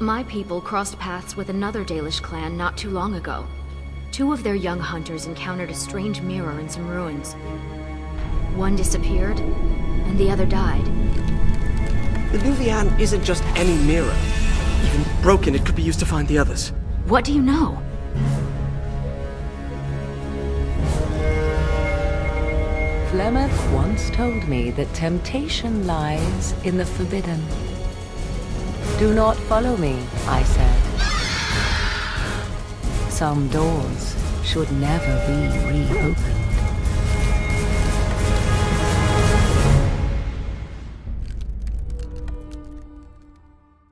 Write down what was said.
My people crossed paths with another Dalish clan not too long ago. Two of their young hunters encountered a strange mirror in some ruins. One disappeared, and the other died. The Eluvian isn't just any mirror. Even broken, it could be used to find the others. What do you know? Flemeth once told me that temptation lies in the forbidden. Do not follow me, I said. Some doors should never be reopened.